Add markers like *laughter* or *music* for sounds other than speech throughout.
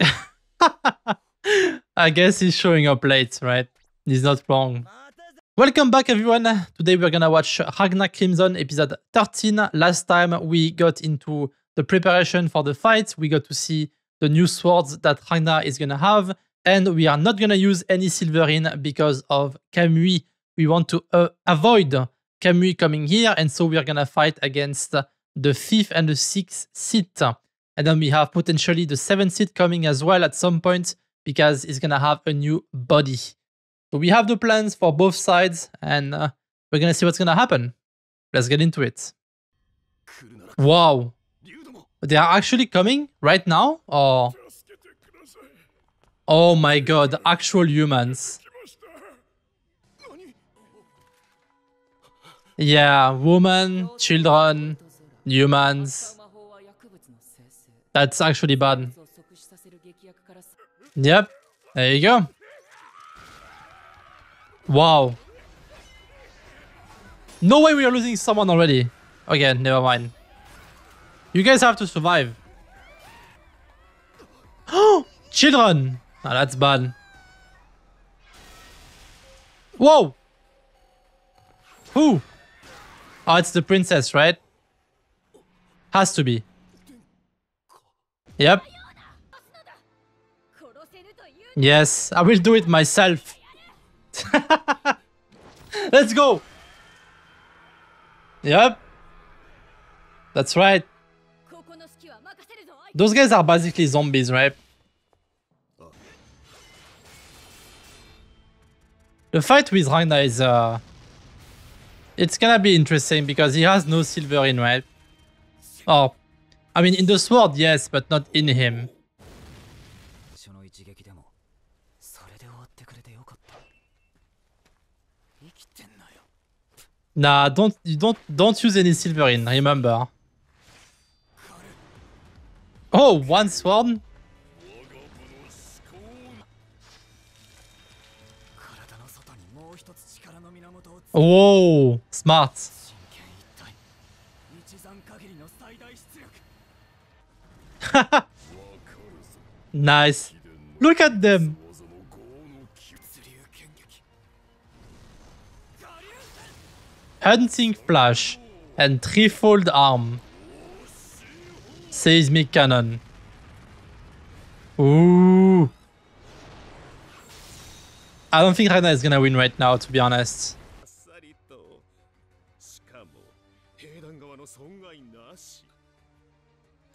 *laughs* I guess he's showing up late, right? He's not wrong. Welcome back everyone. Today we're gonna watch Ragna Crimson episode 13. Last time we got into the preparation for the fight. We got to see the new swords that Ragna is gonna have. And we are not gonna use any Silverine because of Kamui. We want to uh, avoid Kamui coming here. And so we are gonna fight against the 5th and the 6th seat. And then we have potentially the 7th seat coming as well at some point because it's gonna have a new body. So we have the plans for both sides and uh, we're gonna see what's gonna happen. Let's get into it. Wow. They are actually coming right now? Or... Oh my god, actual humans. Yeah, women, children, humans. That's actually bad. Yep, there you go. Wow. No way we are losing someone already. Okay, never mind. You guys have to survive. Oh, *gasps* children! Oh, that's bad. Whoa! Who? Oh, it's the princess, right? Has to be. Yep. Yes, I will do it myself. *laughs* Let's go! Yep. That's right. Those guys are basically zombies, right? The fight with Ragna is uh it's gonna be interesting because he has no silverine, right? Oh I mean in the sword, yes, but not in him. Nah, don't don't don't use any silverine, remember. Oh, one sword? Whoa, smart. *laughs* nice. Look at them. Hunting Flash and Threefold Arm. Seismic Cannon. Ooh. I don't think Ragna is gonna win right now, to be honest.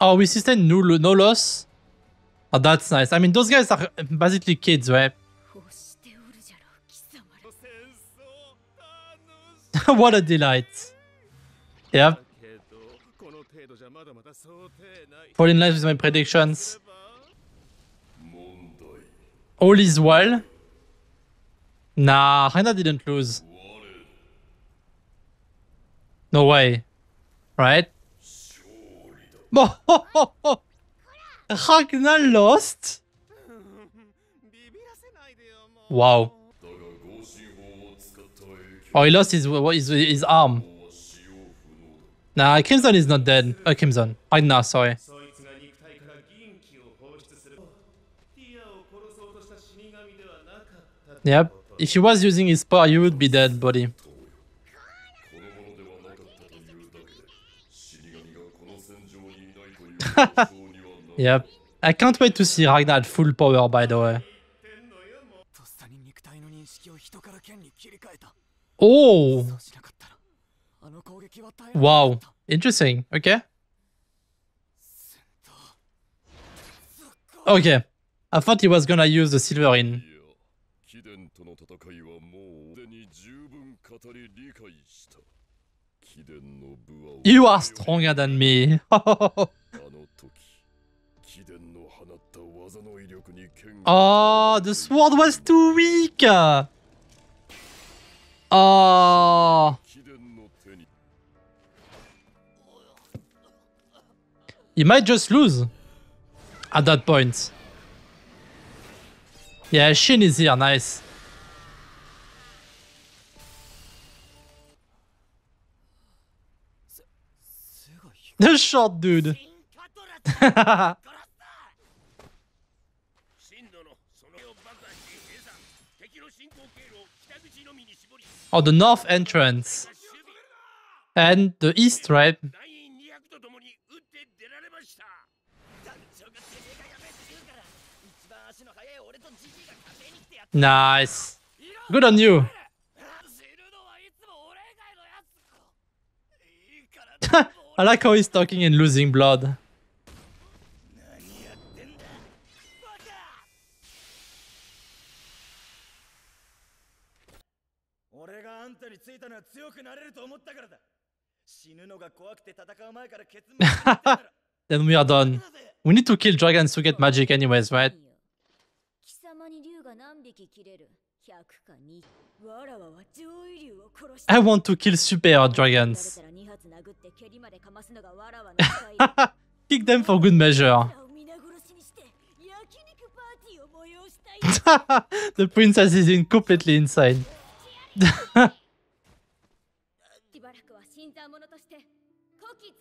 Oh, we sustain no, no loss? Oh, that's nice. I mean, those guys are basically kids, right? *laughs* what a delight. Yep. Fall in line with my predictions. All is well. Nah, Ragna didn't lose. No way. Right? Ragna lost? Wow. Oh, he lost his his, his arm. Nah, Crimson is not dead. Oh, Crimson. Ragna, sorry. Yep. If he was using his power, you would be dead, buddy. *laughs* yep. I can't wait to see Ragna at full power, by the way. Oh! Wow. Interesting. Okay. Okay. I thought he was gonna use the silverine. You are stronger than me. *laughs* oh, the sword was too weak. Oh. He might just lose at that point. Yeah, Shin is here, nice. *laughs* The short dude. *laughs* oh, the north entrance. And the east, right? Nice. Good on you. *laughs* I like how he's talking and losing blood. *laughs* then we are done. We need to kill dragons to get magic anyways, right? I want to kill super dragons. *laughs* Kick them for good measure. *laughs* the princess is in completely insane.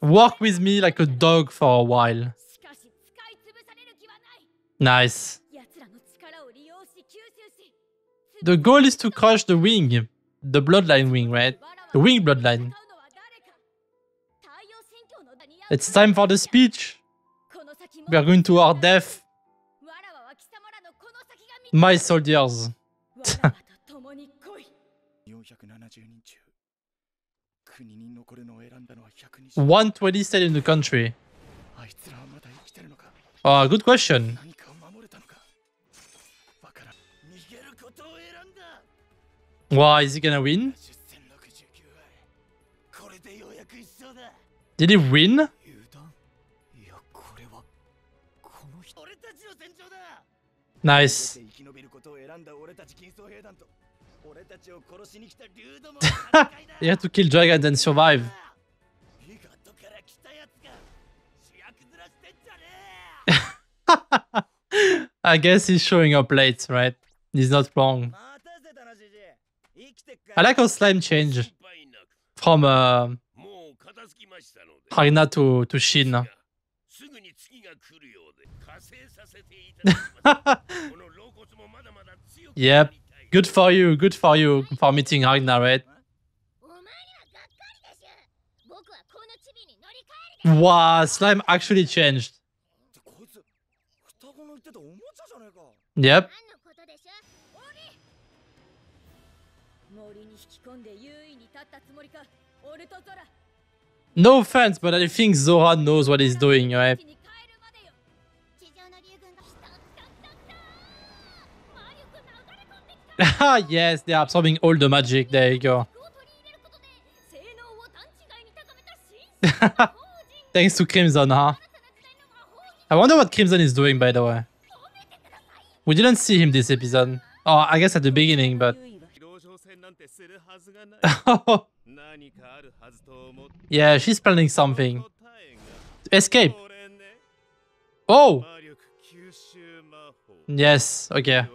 Walk with me like a dog for a while. Nice. The goal is to crush the wing. The bloodline wing, right? The wing bloodline. It's time for the speech. We are going to our death. My soldiers. *laughs* 120 stayed in the country. Oh, good question. Why is he gonna win? Did he win? Nice. *laughs* you have to kill Dragon and survive. *laughs* I guess he's showing up late, right? He's not wrong. I like how slime changed from uh, Ragna to, to Shin. *laughs* yep. Good for you. Good for you for meeting Ragna, right? Wow, slime actually changed. Yep. No offense, but I think Zora knows what he's doing, right? Ah, yes, they're absorbing all the magic. There you go. *laughs* Thanks to Crimson, huh? I wonder what Crimson is doing, by the way. We didn't see him this episode. Oh, I guess at the beginning, but... *laughs* yeah, she's planning something. Escape. Oh! Yes, okay.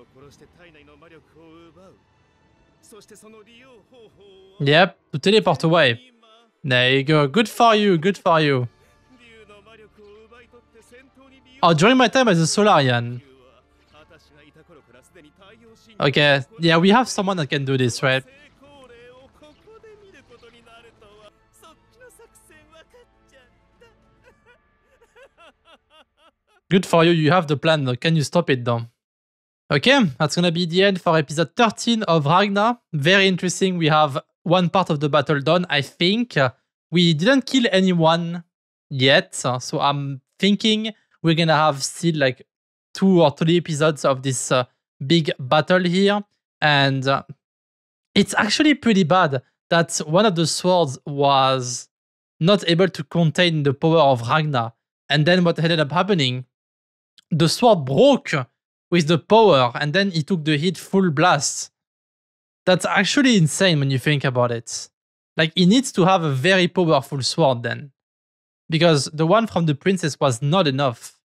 Yep, to teleport away. There you go. Good for you, good for you. Oh, during my time as a Solarian. Okay, yeah, we have someone that can do this, right? Good for you, you have the plan. Can you stop it though? Okay, that's gonna be the end for episode 13 of Ragna. Very interesting. We have one part of the battle done, I think. We didn't kill anyone yet, so I'm thinking we're gonna have still like two or three episodes of this uh, big battle here. And uh, it's actually pretty bad that one of the swords was not able to contain the power of Ragna. And then what ended up happening, the sword broke with the power and then he took the hit full blast. That's actually insane when you think about it. Like he needs to have a very powerful sword then. Because the one from the princess was not enough.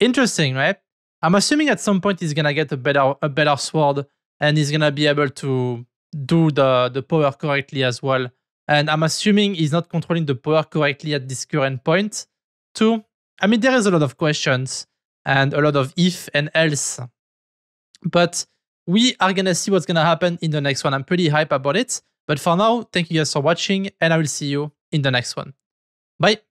Interesting, right? I'm assuming at some point he's gonna get a better a better sword and he's gonna be able to do the, the power correctly as well. And I'm assuming he's not controlling the power correctly at this current point too. I mean, there is a lot of questions and a lot of if and else, but we are gonna see what's gonna happen in the next one. I'm pretty hype about it. But for now, thank you guys for watching, and I will see you in the next one. Bye.